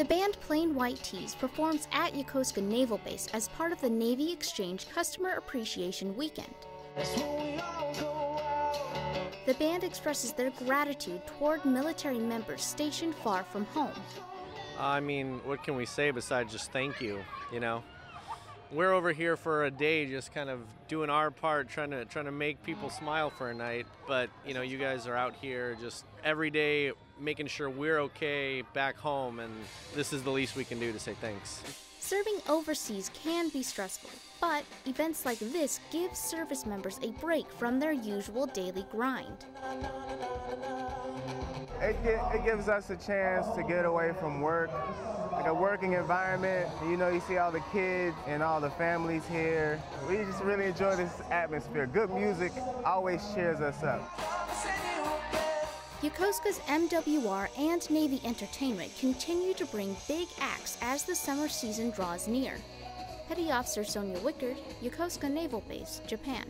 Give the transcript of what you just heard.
The band Plain White T's performs at Yokosuka Naval Base as part of the Navy Exchange Customer Appreciation Weekend. The band expresses their gratitude toward military members stationed far from home. I mean, what can we say besides just thank you, you know? We're over here for a day just kind of doing our part trying to trying to make people smile for a night, but you know, you guys are out here just every day making sure we're okay back home and this is the least we can do to say thanks. Serving overseas can be stressful, but events like this give service members a break from their usual daily grind. It, it gives us a chance to get away from work, like a working environment. You know, you see all the kids and all the families here. We just really enjoy this atmosphere. Good music always cheers us up. Yokosuka's MWR and Navy Entertainment continue to bring big acts as the summer season draws near. Petty Officer Sonja Wickard, Yokosuka Naval Base, Japan.